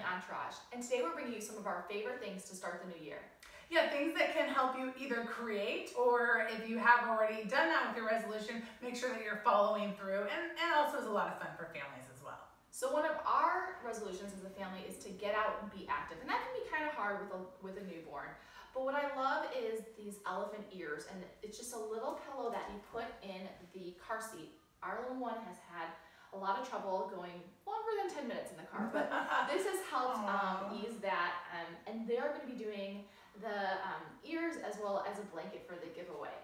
Family Entourage, and today we're bringing you some of our favorite things to start the new year. Yeah, things that can help you either create or if you have already done that with your resolution, make sure that you're following through. And, and also is a lot of fun for families as well. So one of our resolutions as a family is to get out and be active. And that can be kind of hard with a, with a newborn. But what I love is these elephant ears. And it's just a little pillow that you put in the car seat. Our little one has had a lot of trouble going longer than 10 minutes in the car. But this has helped um, ease that. Um, and they are going to be doing the um, ears as well as a blanket for the giveaway.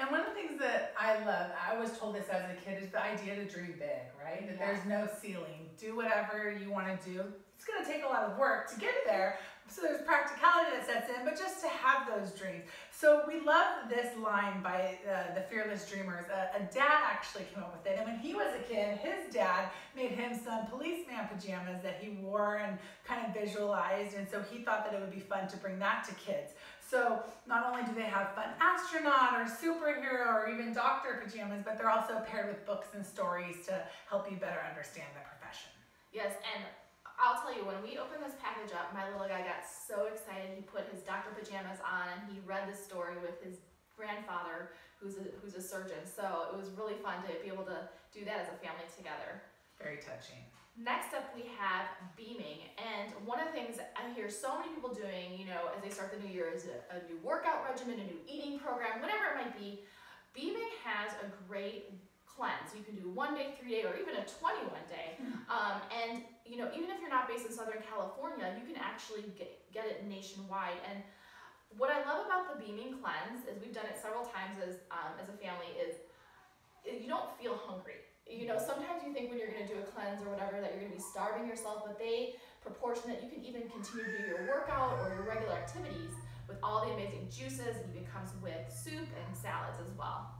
And one of the things that I love, I was told this as a kid, is the idea to dream big, right? That yeah. there's no ceiling. Do whatever you want to do. It's going to take a lot of work to get there. So there's practicality that sets in, but just to have those dreams. So we love this line by uh, the Fearless Dreamers. Uh, a dad actually came up with it. And when he was a kid, his dad made him some policeman pajamas that he wore and visualized. And so he thought that it would be fun to bring that to kids. So not only do they have fun astronaut or superhero or even doctor pajamas, but they're also paired with books and stories to help you better understand the profession. Yes, and I'll tell you, when we opened this package up, my little guy got so excited. He put his doctor pajamas on and he read the story with his grandfather, who's a, who's a surgeon. So it was really fun to be able to do that as a family together. Very touching. Next up, we have beaming. And one of the things I hear so many people doing, you know, as they start the new year is a, a new workout regimen, a new eating program, whatever it might be. Beaming has a great cleanse. You can do one day, three day, or even a 21 day. Hmm. Um, and, you know, even if you're not based in Southern California, you can actually get, get it nationwide. And what I love about the beaming cleanse is we've done it several times as, um, as a family is you don't feel hungry you know, sometimes you think when you're going to do a cleanse or whatever that you're going to be starving yourself, but they proportion that you can even continue to do your workout or your regular activities with all the amazing juices. It even comes with soup and salads as well.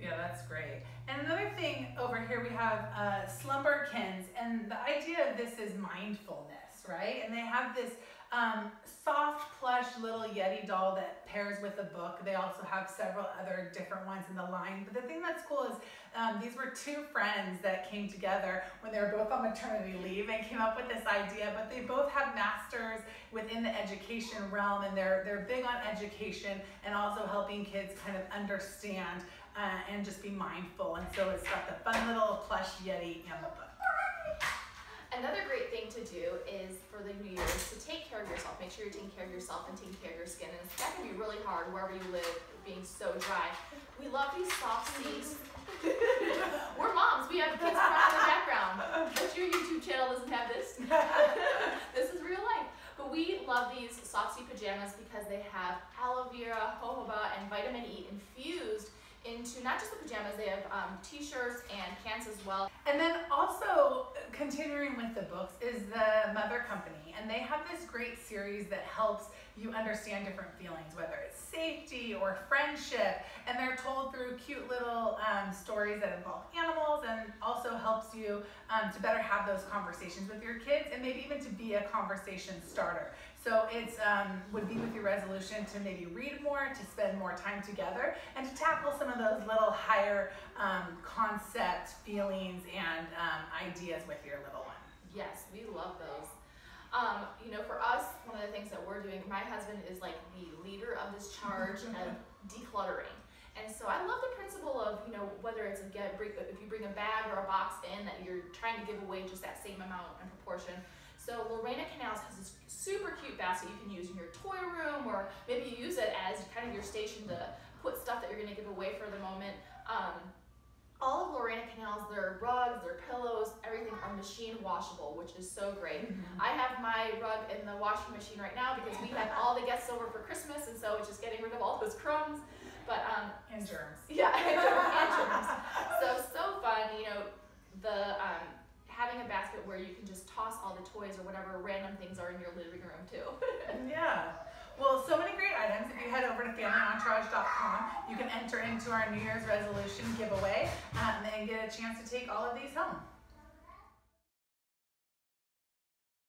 Yeah, that's great. And another thing over here, we have uh, Slumberkins, and the idea of this is mindfulness, right? And they have this um, soft plush little Yeti doll that pairs with a book. They also have several other different ones in the line. But the thing that's cool is um, these were two friends that came together when they were both on maternity leave and came up with this idea. But they both have masters within the education realm and they're, they're big on education and also helping kids kind of understand uh, and just be mindful. And so it's got the fun little plush Yeti in the book. Another great thing to do is for the new year is to take care of yourself. Make sure you're taking care of yourself and taking care of your skin. And that can be really hard wherever you live, being so dry. We love these Softsies. We're moms. We have kids crying in the background. But your YouTube channel doesn't have this. this is real life. But we love these soft pajamas because they have aloe vera, jojoba, and vitamin E infused into not just the pajamas, they have um, t-shirts and pants as well. And then also continuing with the books is the Mother Company and they have this great series that helps you understand different feelings, whether it's safety or friendship, and they're told through cute little um, stories that involve animals and also helps you um, to better have those conversations with your kids and maybe even to be a conversation starter. So it's um, would be with your resolution to maybe read more, to spend more time together, and to tackle some of those little higher um, concept feelings and um, ideas with your little one. Yes, we love those. Um, you know, for us, one of the things that we're doing, my husband is like the leader of this charge of decluttering. And so I love the principle of, you know, whether it's a get, if you bring a bag or a box in that you're trying to give away just that same amount and proportion, so Lorena Canals has this super cute basket you can use in your toy room or maybe you use it as kind of your station to put stuff that you're gonna give away for the moment. Um, all of Lorena Canals, their rugs, their pillows, everything are machine washable, which is so great. Mm -hmm. I have my rug in the washing machine right now because we have all the guests over for Christmas and so it's just getting rid of all those crumbs. But um, and germs. Yeah, and germs. So so fun, you know, the um, having a basket where you can just toss all the toys or whatever random things are in your living room too. yeah. Well, so many great items. If you head over to familyentourage.com, you can enter into our New Year's resolution giveaway um, and get a chance to take all of these home.